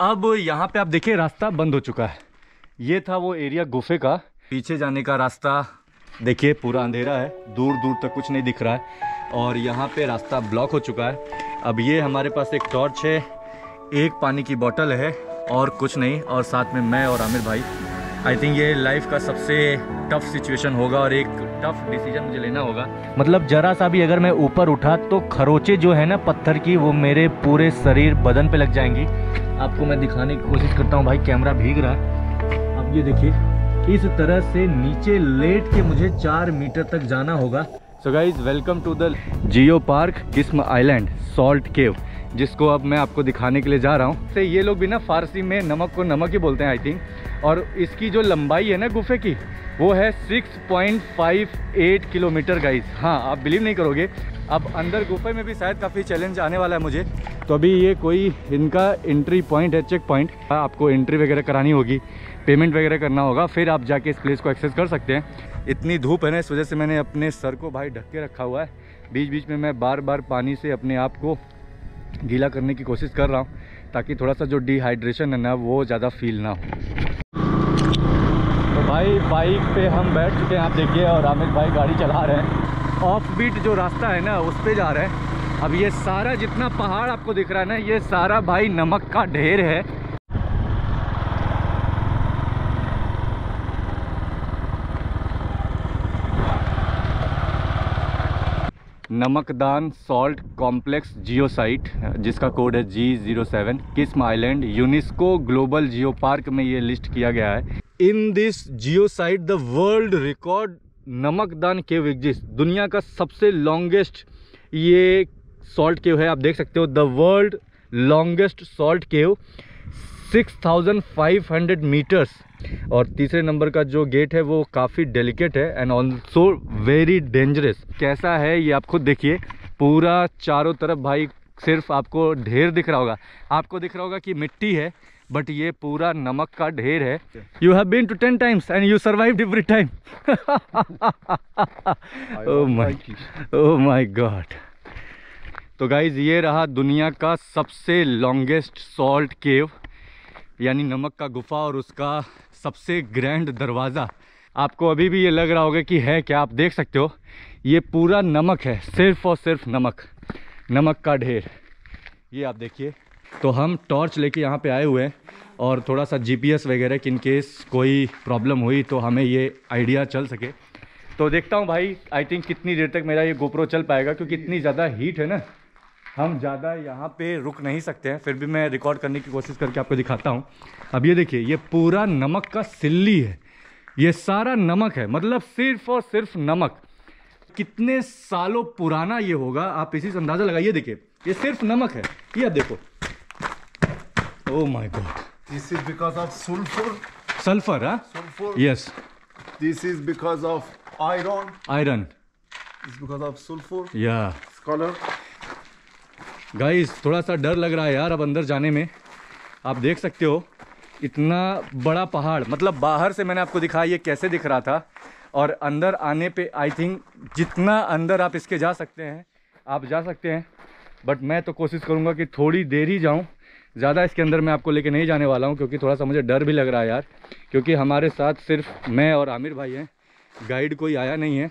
अब यहाँ पे आप देखिए, रास्ता बंद हो चुका है। ये था वो एरिया गुफे का। पीछे जाने का रास्ता, देखिए, पूरा अंधेरा है। दूर दूर तक कुछ नहीं दिख रहा है। और यहाँ पे रास्ता ब्लॉक हो चुका है। अब ये हमारे पास एक टॉर्च है, एक पानी की बोतल है, और कुछ नहीं। और साथ में मैं और आमिर भाई आई थिंक ये लाइफ का सबसे टफ सिचुएशन होगा और एक टफ डिसीज़न मुझे लेना होगा। मतलब जरा सा भी अगर मैं ऊपर उठा तो खरोचे जो है ना पत्थर की, वो मेरे पूरे शरीर बदन पे लग जाएँगी। आपको मैं दिखाने की कोशिश करता हूँ, भाई कैमरा भीग रहा है। अब ये देखिए, इस तरह से नीचे लेट के मुझे चार मीटर तक जाना होगा। So guys welcome to the geo park Qeshm island salt cave जिसको अब मैं आपको दिखाने के लिए जा रहा हूँ। से ये लोग भी ना फारसी में नमक को नमक ही बोलते हैं आई थिंक और इसकी जो लंबाई है ना गुफे की, वो है 6.58 किलोमीटर गाइज़ हाँ आप बिलीव नहीं करोगे। अब अंदर गुफे में भी शायद काफ़ी चैलेंज आने वाला है मुझे। तो अभी ये कोई इनका एंट्री पॉइंट है चेक पॉइंट आपको एंट्री वगैरह करानी होगी पेमेंट वगैरह करना होगा, फिर आप जाके इस प्लेस को एक्सेस कर सकते हैं। इतनी धूप है ना, इस वजह से मैंने अपने सर को भाई ढक के रखा हुआ है। बीच बीच में मैं बार बार पानी से अपने आप को गीला करने की कोशिश कर रहा हूँ, ताकि थोड़ा सा जो डिहाइड्रेशन है ना, वो ज़्यादा फील ना हो। भाई बाइक पे हम बैठ चुके हैं, आप देखिए, और आमिर भाई गाड़ी चला रहे हैं। ऑफ़ बीट जो रास्ता है ना, उस पर जा रहे हैं। अब ये सारा जितना पहाड़ आपको दिख रहा है ना, ये सारा भाई नमक का ढेर है। Namakdan salt complex geo site, जिसका कोड है G zero seven Qeshm island, UNESCO global geo park में ये लिस्ट किया गया है। In this geo site the world record Namakdan cave exist. दुनिया का सबसे लॉन्गेस्ट ये सॉल्ट केव है, आप देख सकते हो the world longest salt cave 6500 meters और तीसरे नंबर का जो गेट है, वो काफ़ी डेलिकेट है एंड ऑल्सो वेरी डेंजरस कैसा है ये आप खुद देखिए, पूरा चारों तरफ़ भाई सिर्फ़ आपको ढेर दिख रहा होगा। आपको दिख रहा होगा कि मिट्टी है बट ये पूरा नमक का ढेर है। You have been two ten times and you survive every time oh my oh my God तो गाइज़ ये रहा दुनिया का सबसे लॉन्गेस्ट सॉल्ट केव यानी नमक का गुफा और उसका सबसे ग्रैंड दरवाज़ा। आपको अभी भी ये लग रहा होगा कि है क्या आप देख सकते हो। ये पूरा नमक है सिर्फ़ और सिर्फ़ नमक। नमक का ढेर। ये आप देखिए। तो हम टॉर्च लेके यहाँ पे आए हुए हैं। और थोड़ा सा जीपीएस वगैरह कि इन केस कोई प्रॉब्लम हुई तो हमें ये आइडिया चल सके। तो देखता हूँ भाई आई थिंक कितनी देर तक मेरा ये गोप्रो चल पाएगा क्योंकि इतनी ज़्यादा हीट है ना। हम ज़्यादा यहाँ पे रुक नहीं सकते हैं, फिर भी मैं रिकॉर्ड करने की कोशिश करके आपको दिखाता हूँ। अब ये देखिए, ये पूरा नमक का सिल्ली है। ये सारा नमक है मतलब सिर्फ़ और सिर्फ़ नमक। कितने सालों पुराना ये होगा, आप इसी से अंदाज़ा लगाइए, देखिए। ये सिर्फ़ नमक है। ये देखो। ओ my God This is because of sulfur. Sulfur हाँ Sulfur. Yes This is because of iron. Iron This is because of sulfur. This color. Guys थोड़ा सा डर लग रहा है यार अब अंदर जाने में आप देख सकते हो इतना बड़ा पहाड़ मतलब बाहर से मैंने आपको दिखाया ये कैसे दिख रहा था और अंदर आने पे आई थिंक जितना अंदर आप इसके जा सकते हैं आप जा सकते हैं बट मैं तो कोशिश करूँगा कि थोड़ी देर ही जाऊँ ज़्यादा इसके अंदर मैं आपको लेके नहीं जाने वाला हूँ, क्योंकि थोड़ा सा मुझे डर भी लग रहा है यार। क्योंकि हमारे साथ सिर्फ़ मैं और आमिर भाई हैं, गाइड कोई आया नहीं है।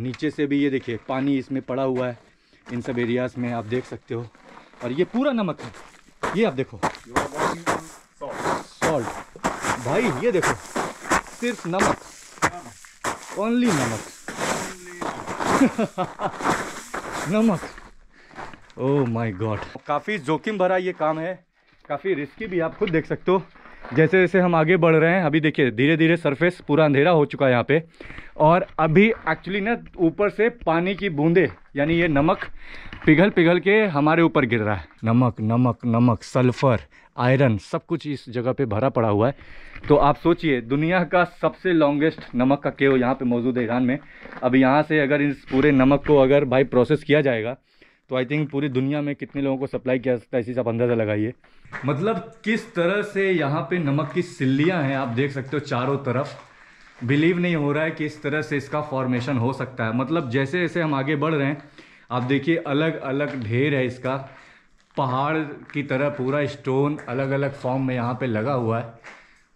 नीचे से भी ये देखिए, पानी इसमें पड़ा हुआ है, इन सब एरियाज़ में आप देख सकते हो। और ये पूरा नमक है। ये आप देखो. सॉल्ट भाई, ये देखो। सिर्फ़ नमक। ओनली नमक। नमक। ओह माय गॉड काफ़ी जोखिम भरा ये काम है। काफ़ी रिस्की भी आप खुद देख सकते हो। जैसे जैसे हम आगे बढ़ रहे हैं, अभी देखिए धीरे धीरे सरफेस पूरा अंधेरा हो चुका है यहाँ पे। और अभी एक्चुअली ना ऊपर से पानी की बूंदे, यानी ये नमक पिघल पिघल के हमारे ऊपर गिर रहा है। नमक नमक नमक सल्फ़र आयरन सब कुछ इस जगह पे भरा पड़ा हुआ है। तो आप सोचिए, दुनिया का सबसे लॉन्गेस्ट नमक का केव यहाँ पे मौजूद है ईरान में। अब यहाँ से अगर इस पूरे नमक को अगर भाई प्रोसेस किया जाएगा तो आई थिंक पूरी दुनिया में कितने लोगों को सप्लाई किया सकता है, इसी से आप अंदाज़ा लगाइए। मतलब किस तरह से यहाँ पे नमक की सिल्लियाँ हैं, आप देख सकते हो चारों तरफ़। बिलीव नहीं हो रहा है कि इस तरह से इसका फॉर्मेशन हो सकता है। मतलब जैसे जैसे हम आगे बढ़ रहे हैं, आप देखिए अलग अलग ढेर है इसका। पहाड़ की तरह पूरा स्टोन अलग अलग फॉर्म में यहाँ पे लगा हुआ है।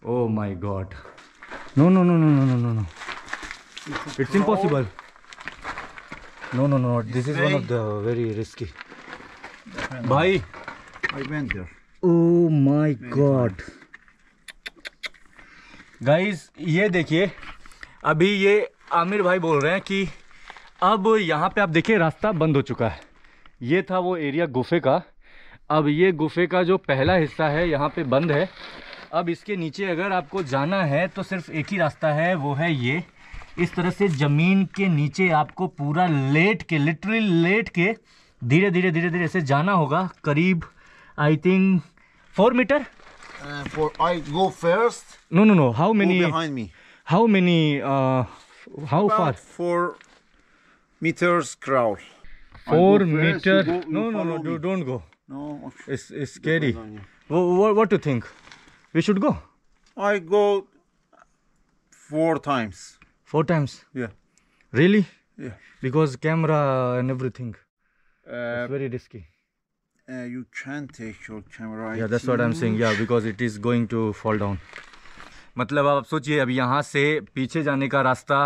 ओ my God no no no no no no no no it's impossible no no no this is one of the very risky भाई I went there. Oh my God guys ये देखिए अभी ये आमिर भाई बोल रहे हैं कि अब यहाँ पे आप देखिए रास्ता बंद हो चुका है। ये था वो एरिया गुफे का। अब ये गुफे का जो पहला हिस्सा है यहाँ पे बंद है। अब इसके नीचे अगर आपको जाना है तो सिर्फ़ एक ही रास्ता है वो है ये। इस तरह से ज़मीन के नीचे आपको पूरा लेट के लिटरली लेट के धीरे धीरे धीरे धीरे ऐसे जाना होगा। करीब I think four meter I go first no no no how many how many how far four meters crowd four meter no no no you don't go no it's carry what you think we should go I go four times four times Yeah. Really Yeah. because camera and everything. Uh, it's very risky. uh, you can take your camera. Yeah that's what i'm saying. Yeah because it is going to fall down. मतलब आप सोचिए अब यहाँ से पीछे जाने का रास्ता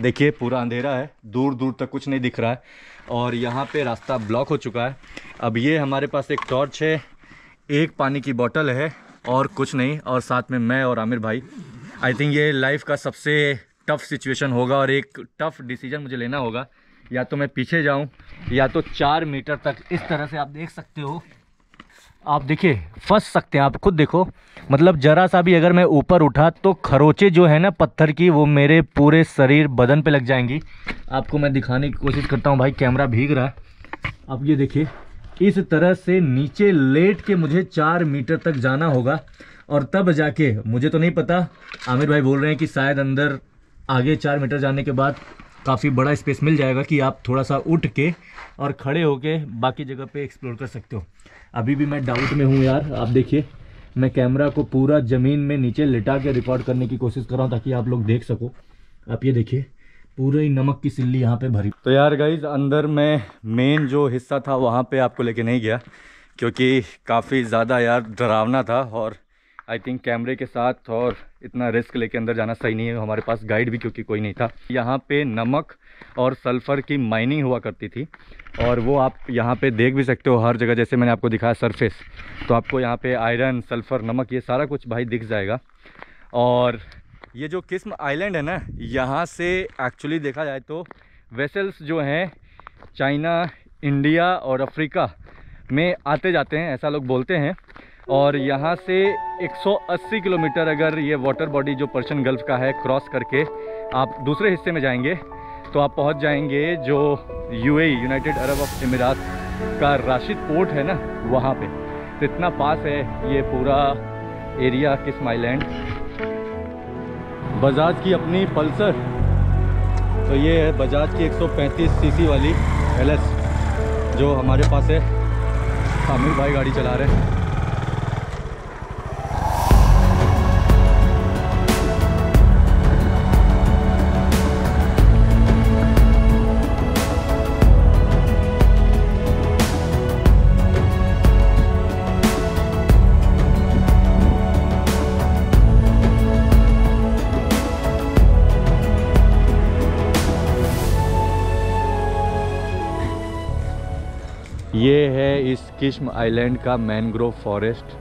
देखिए पूरा अंधेरा है। दूर दूर तक कुछ नहीं दिख रहा है। और यहाँ पे रास्ता ब्लॉक हो चुका है। अब ये हमारे पास एक टॉर्च है एक पानी की बोतल है और कुछ नहीं। और साथ में मैं और आमिर भाई। आई थिंक ये लाइफ का सबसे टफ सिचुएशन होगा और एक टफ डिसीज़न मुझे लेना होगा। या तो मैं पीछे जाऊँ, या तो चार मीटर तक इस तरह से आप देख सकते हो। आप देखिए, फंस सकते हैं आप, खुद देखो। मतलब जरा सा भी अगर मैं ऊपर उठा तो खरोचे जो है ना पत्थर की, वो मेरे पूरे शरीर बदन पे लग जाएँगी। आपको मैं दिखाने की कोशिश करता हूँ, भाई कैमरा भीग रहा है। आप ये देखिए, इस तरह से नीचे लेट के मुझे चार मीटर तक जाना होगा। और तब जाके, मुझे तो नहीं पता, आमिर भाई बोल रहे हैं कि शायद अंदर आगे चार मीटर जाने के बाद काफ़ी बड़ा स्पेस मिल जाएगा कि आप थोड़ा सा उठ के और खड़े होके बाकी जगह पे एक्सप्लोर कर सकते हो। अभी भी मैं डाउट में हूँ यार, आप देखिए, मैं कैमरा को पूरा ज़मीन में नीचे लिटा के रिकॉर्ड करने की कोशिश कर रहा हूँ ताकि आप लोग देख सको। आप ये देखिए, पूरे नमक की सिल्ली यहाँ पे भरी। तो यार गाइज़ अंदर में मेन जो हिस्सा था वहाँ पे आपको लेके नहीं गया, क्योंकि काफ़ी ज़्यादा यार डरावना था और आई थिंक कैमरे के साथ और इतना रिस्क लेके अंदर जाना सही नहीं है। हमारे पास गाइड भी क्योंकि कोई नहीं था। यहाँ पे नमक और सल्फ़र की माइनिंग हुआ करती थी और वो आप यहाँ पे देख भी सकते हो हर जगह, जैसे मैंने आपको दिखाया सरफेस तो आपको यहाँ पे आयरन सल्फ़र नमक ये सारा कुछ भाई दिख जाएगा। और ये जो किस्म आइलैंड है ना, यहाँ से एक्चुअली देखा जाए तो वेसल्स जो हैं चाइना इंडिया और अफ्रीका में आते जाते हैं, ऐसा लोग बोलते हैं। और यहाँ से 180 किलोमीटर अगर ये वाटर बॉडी जो पर्शियन गल्फ का है क्रॉस करके आप दूसरे हिस्से में जाएँगे तो आप पहुँच जाएँगे जो यूएई यूनाइटेड अरब ऑफ़ अमीरात का राशिद पोर्ट है ना, वहाँ पे। तो इतना पास है ये पूरा एरिया किस्म आइलैंड बजाज की अपनी पल्सर तो ये है बजाज की 135 सीसी वाली एलएस जो हमारे पास है। आमिर भाई गाड़ी चला रहे हैं। ये है इस किस्म आइलैंड का मैनग्रोव फॉरेस्ट,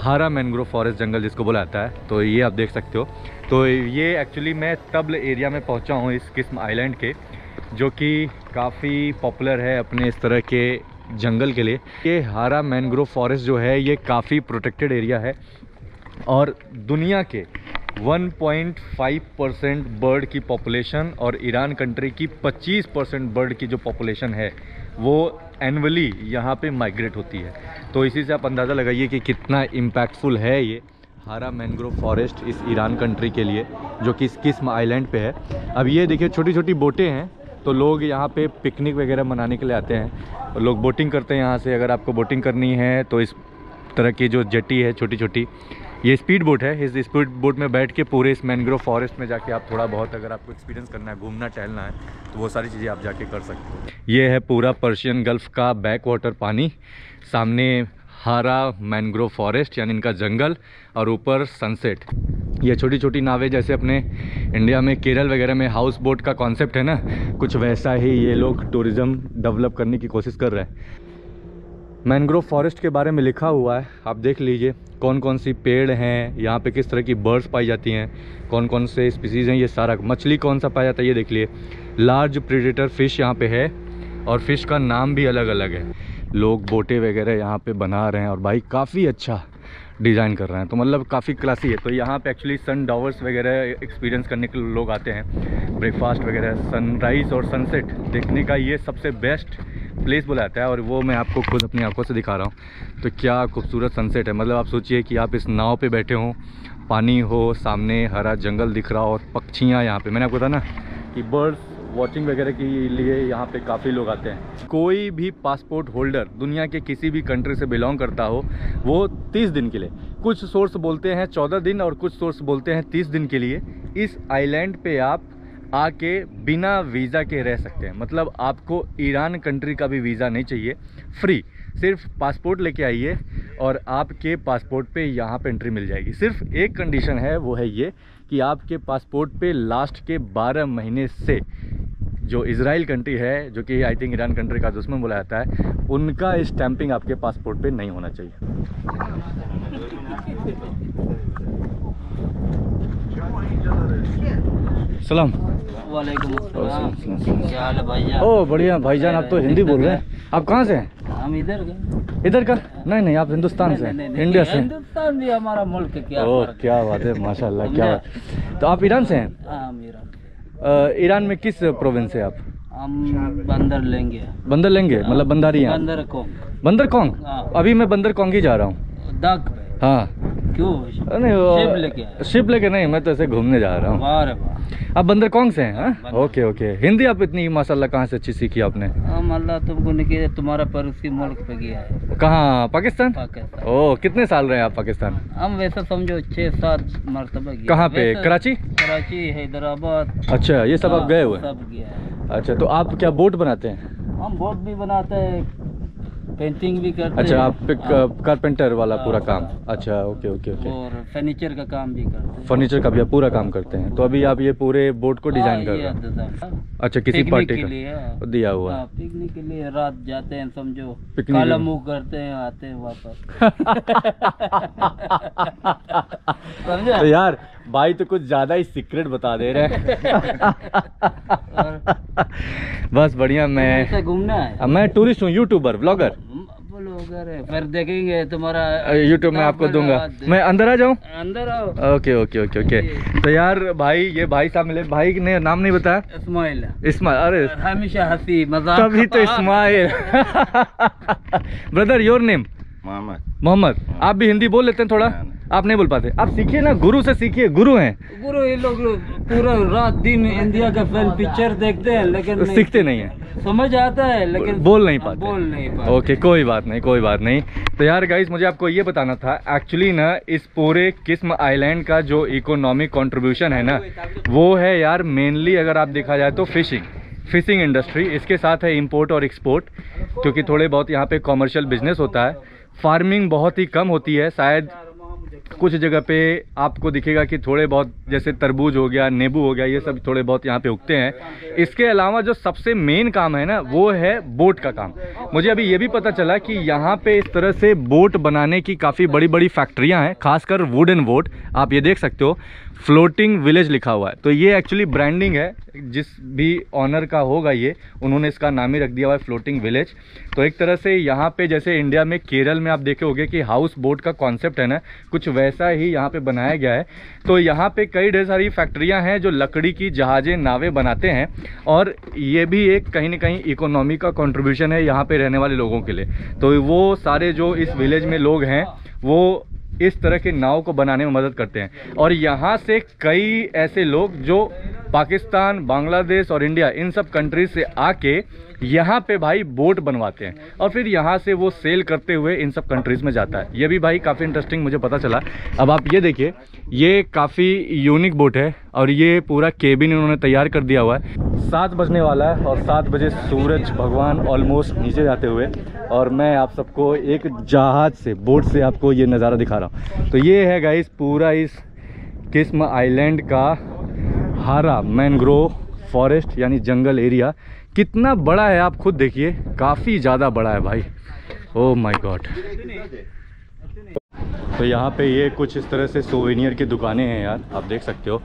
हरा मैनग्रोव फॉरेस्ट जंगल जिसको बोला जाता है। तो ये आप देख सकते हो। तो ये एक्चुअली मैं तबल एरिया में पहुँचा हूँ इस किस्म आइलैंड के, जो कि काफ़ी पॉपुलर है अपने इस तरह के जंगल के लिए। ये हरा मैनग्रोव फॉरेस्ट जो है, ये काफ़ी प्रोटेक्टेड एरिया है। और दुनिया के 1.5 परसेंट बर्ड की पॉपुलेशन और ईरान कंट्री की 25 परसेंट बर्ड की जो पॉपुलेशन है, वो एनअली यहाँ पे माइग्रेट होती है। तो इसी से आप अंदाज़ा लगाइए कि कितना इम्पैक्टफुल है ये हारा मैनग्रोव फॉरेस्ट इस ईरान कंट्री के लिए, जो कि इस किस्म आइलैंड पे है। अब ये देखिए छोटी छोटी बोटें हैं तो लोग यहाँ पे पिकनिक वगैरह मनाने के लिए आते हैं। लोग बोटिंग करते हैं यहाँ से, अगर आपको बोटिंग करनी है तो इस तरह की जो जेटी है छोटी छोटी ये स्पीड बोट है। इस स्पीड बोट में बैठ के पूरे इस मैनग्रोव फॉरेस्ट में जाके आप थोड़ा बहुत अगर आपको एक्सपीरियंस करना है, घूमना, टहलना है तो वो सारी चीज़ें आप जाके कर सकते हो। ये है पूरा पर्शियन गल्फ का बैक वाटर पानी। सामने हरा मैनग्रोव फॉरेस्ट यानी इनका जंगल, और ऊपर सनसेट ये छोटी छोटी नावें जैसे अपने इंडिया में केरल वगैरह में हाउस बोट का कॉन्सेप्ट है ना? कुछ वैसा ही ये लोग टूरिज़्म डेवलप करने की कोशिश कर रहे हैं। मैनग्रोव फॉरेस्ट के बारे में लिखा हुआ है। आप देख लीजिए कौन कौन सी पेड़ हैं, यहाँ पे किस तरह की बर्ड्स पाई जाती हैं कौन कौन से स्पीसीज़ हैं, ये सारा मछली कौन सा पाया जाता है, ये देख लिए। लार्ज प्रीडेटर फ़िश यहाँ पे है और फ़िश का नाम भी अलग अलग है। लोग बोटे वगैरह यहाँ पे बना रहे हैं और भाई काफ़ी अच्छा डिज़ाइन कर रहे हैं। तो मतलब काफ़ी क्लासी है। तो यहाँ पे एक्चुअली सन डावर्स वगैरह एक्सपीरियंस करने के लोग आते हैं। ब्रेकफास्ट वगैरह सनराइज़ और सनसेट देखने का ये सबसे बेस्ट प्लेस बुलाता है और वो मैं आपको खुद अपनी आँखों से दिखा रहा हूँ। तो क्या खूबसूरत सनसेट है। मतलब आप सोचिए कि आप इस नाव पे बैठे हों, पानी हो, सामने हरा जंगल दिख रहा हो और पक्षियाँ यहाँ पे। मैंने आपको बताया ना कि बर्ड्स वॉचिंग वगैरह के लिए यहाँ पे काफ़ी लोग आते हैं। कोई भी पासपोर्ट होल्डर दुनिया के किसी भी कंट्री से बिलोंग करता हो, वो 30 दिन के लिए। कुछ सोर्स बोलते हैं 14 दिन और कुछ सोर्स बोलते हैं 30 दिन के लिए। इस आइलैंड पे आप आके बिना वीज़ा के रह सकते हैं। मतलब आपको ईरान कंट्री का भी वीज़ा नहीं चाहिए। फ्री। सिर्फ़ पासपोर्ट लेके आइए और आपके पासपोर्ट पे यहाँ पे एंट्री मिल जाएगी। सिर्फ़ एक कंडीशन है, वो है ये कि आपके पासपोर्ट पे लास्ट के 12 महीने से जो इसराइल कंट्री है, जो कि आई थिंक ईरान कंट्री का दुश्मन बोला जाता है, उनका स्टैंपिंग आपके पासपोर्ट पे नहीं होना चाहिए। सलाम। वालेकुम ओ बढ़िया। भाईजान आप तो हिंदी बोल रहे हैं। आप कहाँ से हैं? हम इधर गए इधर का? नहीं नहीं आप हिंदुस्तान से इंडिया से हिंदुस्तान भी हमारा मुल्क क्या ओ क्या बात है माशाल्लाह क्या बात। तो आप ईरान से हैं? है? ईरान में किस प्रोविंस से आप? हम बंदर लेंगे। बंदर लेंगे मतलब बंदारी बंदर को बंदर कौन हाँ। अभी मैं बंदर कौंग ही जा रहा हूँ। हाँ। क्यों? नहीं वो शिप लेके शिप लेके नहीं मैं तो ऐसे घूमने जा रहा हूँ। आप बंदर कौन से हैं हाँ? Okay okay. हिंदी आप इतनी माशाल्लाह कहाँ से अच्छी सीखी आपने? तुमको निकले तुम्हारा पड़ोसी मुल्क पे गया है। कहाँ? पाकिस्तान? पाकिस्तान। ओ कितने साल रहे आप पाकिस्तान? हम वैसे समझो छः सात मरतबा कहाँ पे? कराची? कराची हैदराबाद। अच्छा ये सब आप हाँ, गए हुए सब गया अच्छा तो आप क्या बोट बनाते हैं? हम बोट भी बनाते हैं पेंटिंग भी करते अच्छा आप हाँ, कारपेंटर वाला पूरा हाँ, काम। अच्छा ओके ओके ओके और फर्नीचर का काम भी करते हैं। फर्नीचर का भी आप पूरा काम करते हैं। तो अभी आप ये पूरे बोर्ड को डिज़ाइन हाँ, कर रहे हैं? अच्छा किसी पार्टी के लिए। दिया हुआ। पिकनिक के लिए रात जाते हैं समझो। काला मुँह करते हैं आते हैं वापस। समझा? तो यार भाई तो कुछ ज़्यादा ही सीक्रेट बता दे रहे हैं। बस बढ़िया मैं घूमना है। मैं टूरिस्ट हूँ यूट्यूबर ब्लॉगर बोलो है, फिर देखेंगे तुम्हारा यूट्यूब में आपको दूँगा। मैं अंदर आ जाऊँ? अंदर आओ। Okay okay okay okay. तो यार भाई ये भाई साहब मिले। भाई ने नाम नहीं बताया? इस्माइल। इस्माइल अरे। हमेशा हँसी मज़ाक तभी तो smile. Brother your name Mohammad. Mohammad आप भी हिंदी बोल लेते हैं थोड़ा। आप नहीं बोल पाते। आप सीखिए ना गुरु से सीखिए गुरु हैं। गुरु ये लोग लो, पूरा रात दिन इंडिया का फ़िल्म पिक्चर देखते हैं लेकिन नहीं- सीखते नहीं है। समझ आता है लेकिन बोल नहीं हाँ, पाते। बोल नहीं पाते। ओके कोई बात नहीं कोई बात नहीं। तो यार गाइस मुझे आपको ये बताना था एक्चुअली ना इस पूरे किस्म आइलैंड का जो इकोनॉमिक कंट्रीब्यूशन है ना वो है यार मेनली अगर आप देखा जाए तो फिशिंग फिशिंग इंडस्ट्री इसके साथ है इंपोर्ट और एक्सपोर्ट क्योंकि थोड़े बहुत यहाँ पे कॉमर्शियल बिज़नेस होता है। फ़ार्मिंग बहुत ही कम होती है, शायद कुछ जगह पे आपको दिखेगा कि थोड़े बहुत, जैसे तरबूज हो गया, नींबू हो गया, ये सब थोड़े बहुत यहाँ पे उगते हैं। इसके अलावा जो सबसे मेन काम है ना, वो है बोट का काम। मुझे अभी ये भी पता चला कि यहाँ पे इस तरह से बोट बनाने की काफ़ी बड़ी बड़ी फैक्ट्रियाँ हैं, खासकर वुड एंड बोट आप ये देख सकते हो। फ्लोटिंग विलेज लिखा हुआ है। तो ये एक्चुअली ब्रांडिंग है, जिस भी ऑनर का होगा ये, उन्होंने इसका नाम ही रख दिया हुआ है फ्लोटिंग विलेज। तो एक तरह से यहाँ पे जैसे इंडिया में केरल में आप देखे होंगे कि हाउस बोट का कॉन्सेप्ट है ना, कुछ वैसा ही यहाँ पे बनाया गया है। तो यहाँ पे कई ढेर सारी फैक्ट्रियाँ हैं जो लकड़ी की जहाजें, नावें बनाते हैं और ये भी एक कहीं ना कहीं इकोनॉमी का कॉन्ट्रीब्यूशन है यहाँ पर रहने वाले लोगों के लिए। तो वो सारे जो इस विलेज में लोग हैं, वो इस तरह के नाव को बनाने में मदद करते हैं। और यहाँ से कई ऐसे लोग जो पाकिस्तान, बांग्लादेश और इंडिया इन सब कंट्रीज़ से आके यहाँ पे भाई बोट बनवाते हैं और फिर यहाँ से वो सेल करते हुए इन सब कंट्रीज़ में जाता है। ये भी भाई काफ़ी इंटरेस्टिंग मुझे पता चला। अब आप ये देखिए, ये काफ़ी यूनिक बोट है और ये पूरा केबिन इन्होंने तैयार कर दिया हुआ है। सात बजने वाला है और सात बजे सूरज भगवान ऑलमोस्ट नीचे जाते हुए और मैं आप सबको एक जहाज़ से बोट से आपको ये नज़ारा दिखा रहा हूँ। तो ये है गाइस पूरा इस किस्म आइलैंड का हारा मैनग्रोव फॉरेस्ट यानी जंगल एरिया कितना बड़ा है आप खुद देखिए, काफ़ी ज़्यादा बड़ा है भाई। ओ माय गॉड तो यहाँ पे ये कुछ इस तरह से सोवेनियर की दुकानें हैं यार, आप देख सकते हो।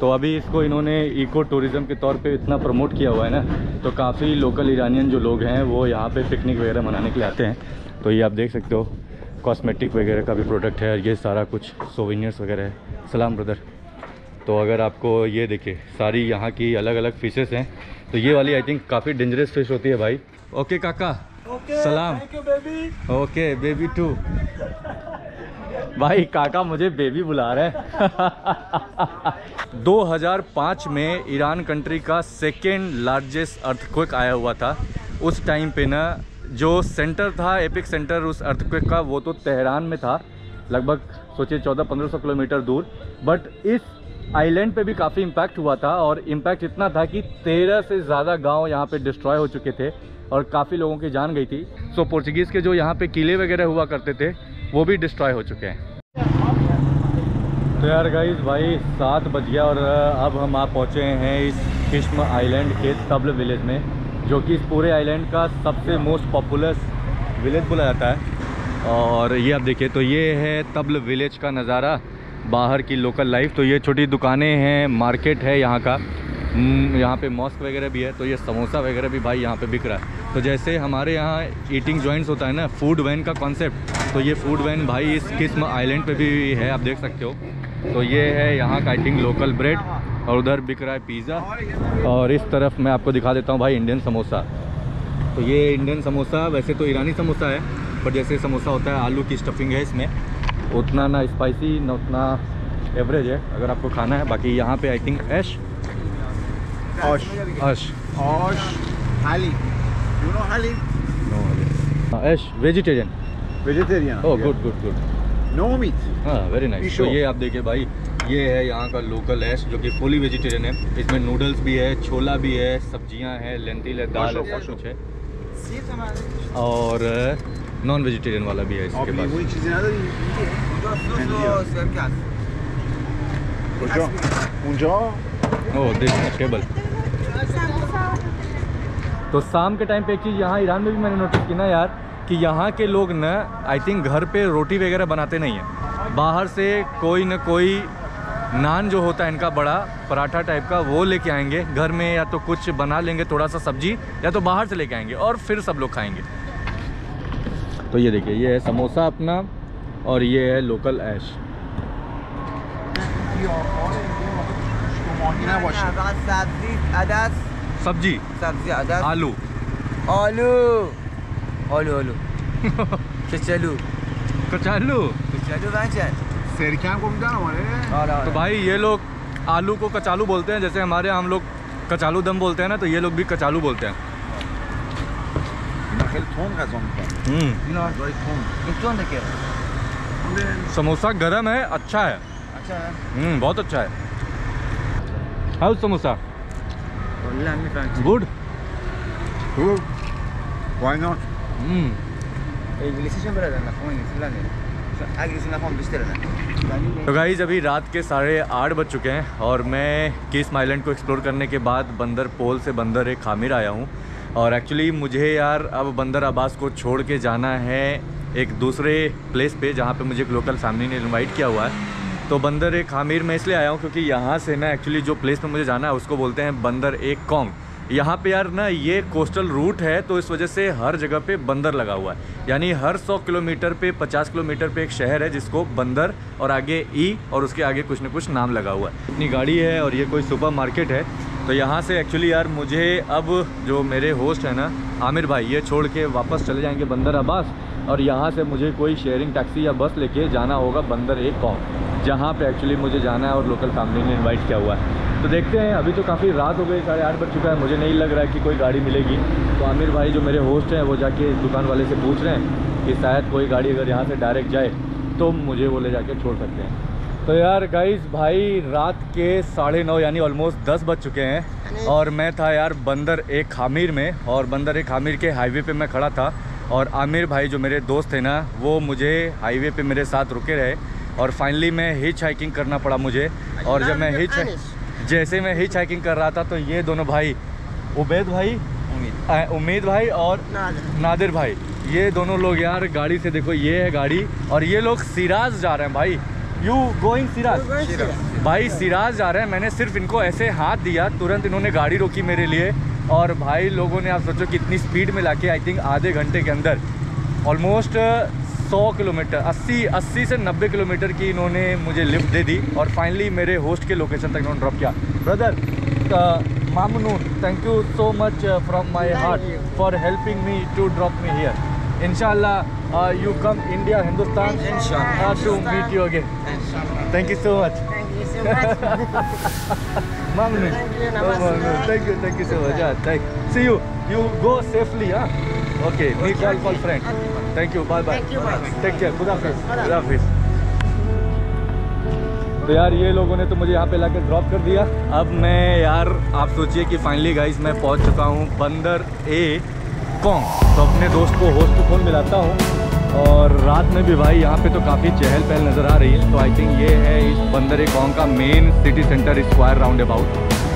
तो अभी इसको इन्होंने इको टूरिज़्म के तौर पे इतना प्रमोट किया हुआ है ना तो काफ़ी लोकल ईरानियन जो लोग हैं, वो यहाँ पे पिकनिक वगैरह मनाने के लिए आते हैं। तो ये आप देख सकते हो कॉस्मेटिक वगैरह का भी प्रोडक्ट है, ये सारा कुछ सोवेनियर्स वगैरह है। सलाम ब्रदर तो अगर आपको ये देखिए, सारी यहाँ की अलग अलग फिशेस हैं तो ये वाली आई थिंक काफ़ी डेंजरस फ़िश होती है भाई। ओके काका। सलाम। ओके बेबी टू भाई काका मुझे बेबी बुला रहे हैं। 2005 में ईरान कंट्री का सेकेंड लार्जेस्ट अर्थक्वेक आया हुआ था। उस टाइम पे ना जो सेंटर था एपिक सेंटर उस अर्थक्वेक का वो तो तेहरान में था। लगभग सोचिए 14-1500 किलोमीटर दूर। बट इस आइलैंड पे भी काफ़ी इम्पैक्ट हुआ था और इम्पैक्ट इतना था कि तेरह से ज़्यादा गाँव यहाँ पे डिस्ट्रॉय हो चुके थे और काफ़ी लोगों की जान गई थी। सो पोर्चुगीज़ के जो यहाँ पे किले वगैरह हुआ करते थे, वो भी डिस्ट्रॉय हो चुके हैं। तो यार गाइस भाई, सात बज गया और अब हम आप पहुँचे हैं इस किस्म आइलैंड के तबल विलेज में, जो कि इस पूरे आइलैंड का सबसे मोस्ट पॉपुलर विलेज बोला जाता है। और ये आप देखिए तो ये है तबल विलेज का नज़ारा। बाहर की लोकल लाइफ तो ये छोटी दुकानें हैं मार्केट है यहाँ का। हम्म, यहाँ पे मॉस्क वगैरह भी है तो ये समोसा वगैरह भी भाई यहाँ पे बिक रहा है। तो जैसे हमारे यहाँ ईटिंग जॉइंट्स होता है ना फ़ूड वैन का कॉन्सेप्ट तो ये फ़ूड वैन भाई इस किस्म आइलैंड पे भी है आप देख सकते हो। तो ये है यहाँ का आई लोकल ब्रेड और उधर बिक रहा है पिज़्ज़ा और इस तरफ़ मैं आपको दिखा देता हूँ भाई इंडियन समोसा। तो ये इंडियन समोसा वैसे तो ईरानी समोसा है बट जैसे समोसा होता है आलू की स्टफिंग है इसमें। उतना ना स्पाइसी ना उतना एवरेज है। अगर आपको खाना है बाकी यहाँ पे I think ash Halim? Ash vegetarian Vegetarian. Oh good good good No meat. हाँ वेरी नाइस तो ये आप देखिए भाई ये है यहाँ का लोकल ऐश जो कि फुली वेजिटेरियन है। इसमें नूडल्स भी है छोला भी है सब्ज़ियाँ हैं लेंटिल है दाल है सब कुछ है। और नॉन वेजिटेरियन वाला भी है इसके पास। वही चीज़ें ओह दिस केबल तो शाम के टाइम पे एक चीज़ यहाँ ईरान में भी मैंने नोटिस की ना यार कि यहाँ के लोग ना आई थिंक घर पे रोटी वगैरह बनाते नहीं हैं। बाहर से कोई ना कोई नान जो होता है इनका बड़ा पराठा टाइप का वो लेके आएँगे। घर में या तो कुछ बना लेंगे थोड़ा सा सब्ज़ी या तो बाहर से लेके आएँगे और फिर सब लोग खाएँगे। तो ये देखिए ये है समोसा अपना और ये है लोकल ऐश सब्ज़ी? सब्ज़ी आलू। आलू आलू। आलू कचालू कचालू तो भाई ये लोग आलू को कचालू बोलते हैं जैसे हमारे हम लोग कचालू दम बोलते हैं ना तो ये लोग भी कचालू बोलते हैं। हम्म। समोसा गरम है अच्छा है। अच्छा है। हम्म, बहुत अच्छा है। How samosa. Good good why not? हम्म। तो गाइज़ अभी रात के साढ़े आठ बज चुके हैं और मैं किस माइलैंड को एक्सप्लोर करने के बाद बंदर पोल से बंदर एक खामिर आया हूँ। और एक्चुअली मुझे यार अब बंदर आबास को छोड़ के जाना है एक दूसरे प्लेस पे जहाँ पे मुझे एक लोकल फैमिली ने इनवाइट किया हुआ है। तो बंदर एक हामिर मैं इसलिए आया हूँ क्योंकि यहाँ से ना एक्चुअली जो प्लेस पे मुझे जाना है उसको बोलते हैं बंदर एक कॉन्ग यहाँ पे यार ना ये कोस्टल रूट है तो इस वजह से हर जगह पे बंदर लगा हुआ है। यानी हर 100 किलोमीटर पे 50 किलोमीटर पे एक शहर है जिसको बंदर और आगे ई और उसके आगे कुछ ना कुछ नाम लगा हुआ है। अपनी गाड़ी है और ये कोई सुपर मार्केट है तो यहाँ से एक्चुअली यार मुझे अब जो मेरे होस्ट है ना, आमिर भाई, ये छोड़ के वापस चले जाएँगे बंदर आबास और यहाँ से मुझे कोई शेयरिंग टैक्सी या बस लेके जाना होगा बंदर एक कॉम, जहाँ पे एक्चुअली मुझे जाना है और लोकल फैमिली ने इनवाइट किया हुआ है। तो देखते हैं अभी तो काफ़ी रात हो गई साढ़े आठ बज चुका है मुझे नहीं लग रहा है कि कोई गाड़ी मिलेगी। तो आमिर भाई जो मेरे होस्ट हैं वो जाके दुकान वाले से पूछ रहे हैं कि शायद कोई गाड़ी अगर यहाँ से डायरेक्ट जाए तो मुझे वो ले जाके छोड़ सकते हैं। तो यार गाइस भाई रात के साढ़े नौ यानी ऑलमोस्ट दस बज चुके हैं और मैं था यार बंदर एक खामिर में और बंदर एक खामिर के हाईवे पे मैं खड़ा था और आमिर भाई जो मेरे दोस्त थे ना वो मुझे हाईवे पे मेरे साथ रुके रहे और फाइनली मैं हिच हाइकिंग करना पड़ा मुझे और जब मैं हिच जैसे मैं हिच हाइकिंग कर रहा था तो ये दोनों भाई उबैद भाई उम्मीद। भाई और नादिर। भाई। ये दोनों लोग यार गाड़ी से देखो ये है गाड़ी और ये लोग सिराज जा रहे हैं भाई। यू गोइंग सिराज भाई सिराज जा रहे हैं। मैंने सिर्फ़ इनको ऐसे हाथ दिया तुरंत इन्होंने गाड़ी रोकी मेरे लिए और भाई लोगों ने आप सोचो कि इतनी स्पीड में लाके आई थिंक आधे घंटे के अंदर ऑलमोस्ट 100 किलोमीटर 80 80 से 90 किलोमीटर की इन्होंने मुझे लिफ्ट दे दी और फाइनली मेरे होस्ट के लोकेशन तक इन्होंने ड्रॉप किया। Brother मामनून thank you so much from my heart for helping me to drop me here इंशाल्लाह you come India Hindustan to meet you again thank you so much Mamnun. Thank you thank you so much so see you you go safely You friend. Thank you. Bye bye. Thank you, bye. Take care. Good Hafiz. Good Hafiz. तो यार ये लोगों ने तो मुझे यहाँ पे लाके ड्रॉप कर दिया अब मैं यार आप सोचिए कि फाइनली गाइस मैं पहुँच चुका हूँ बंदर ए कॉन्ग तो अपने दोस्त को होस्ट को फ़ोन मिलाता हूँ और रात में भी भाई यहाँ पे तो काफ़ी चहल पहल नज़र आ रही है तो आई थिंक ये है इस बंदर ए कॉन्ग का main city centre square roundabout